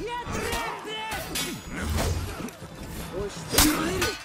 Я нет, нет! Пусть